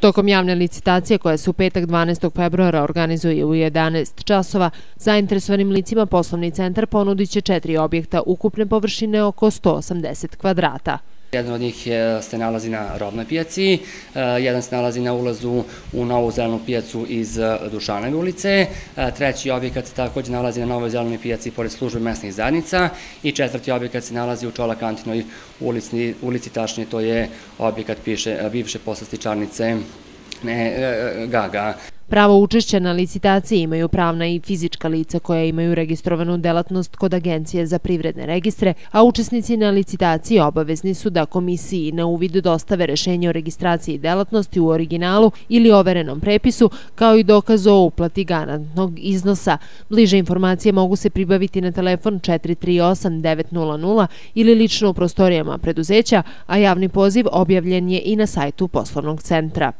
Tokom javne licitacije koja se u petak 12. februara organizuje u 11 časova, zainteresovanim licima poslovni centar ponudit će četiri objekta ukupne površine oko 180 kvadrata. Jedan od njih se nalazi na robnoj pijaci, e, jedan se nalazi na ulazu u novu zelenu pijacu iz Dušanove ulice, e, treći objekat se takođe nalazi na novoj zelenoj pijaci pored službe mesnih zadnica i četvrti objekat se nalazi u Čola Kantinoj ulici, ulici tačnije to je objekat bivše poslastičarnice e, Gaga. Pravo učešća na licitaciji imaju pravna i fizička lica koja imaju registrovanu delatnost kod Agencije za privredne registre, a učesnici na licitaciji obavezni su da komisiji na uvid dostave rešenje o registraciji delatnosti u originalu ili overenom prepisu, kao i dokaz o uplati garantnog iznosa. Bliže informacije mogu se pribaviti na telefon 438 900 ili lično u prostorijama preduzeća, a javni poziv objavljen je i na sajtu poslovnog centra.